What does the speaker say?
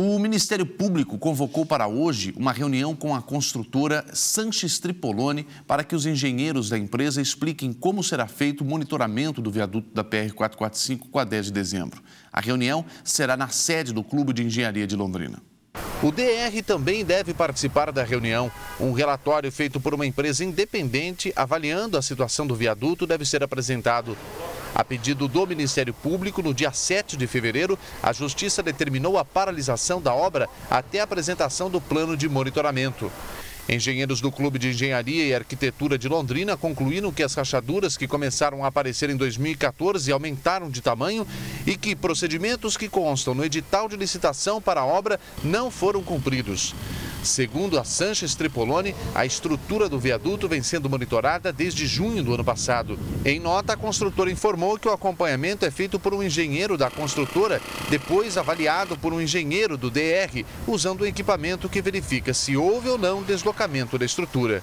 O Ministério Público convocou para hoje uma reunião com a construtora Sanches Tripolone para que os engenheiros da empresa expliquem como será feito o monitoramento do viaduto da PR-445 com a 10 de dezembro. A reunião será na sede do Clube de Engenharia de Londrina. O DR também deve participar da reunião. Um relatório feito por uma empresa independente avaliando a situação do viaduto deve ser apresentado. A pedido do Ministério Público, no dia 7 de fevereiro, a Justiça determinou a paralisação da obra até a apresentação do plano de monitoramento. Engenheiros do Clube de Engenharia e Arquitetura de Londrina concluíram que as rachaduras que começaram a aparecer em 2014 aumentaram de tamanho e que procedimentos que constam no edital de licitação para a obra não foram cumpridos. Segundo a Sanches Tripolone, a estrutura do viaduto vem sendo monitorada desde junho do ano passado. Em nota, a construtora informou que o acompanhamento é feito por um engenheiro da construtora, depois avaliado por um engenheiro do DR, usando um equipamento que verifica se houve ou não deslocamento da estrutura.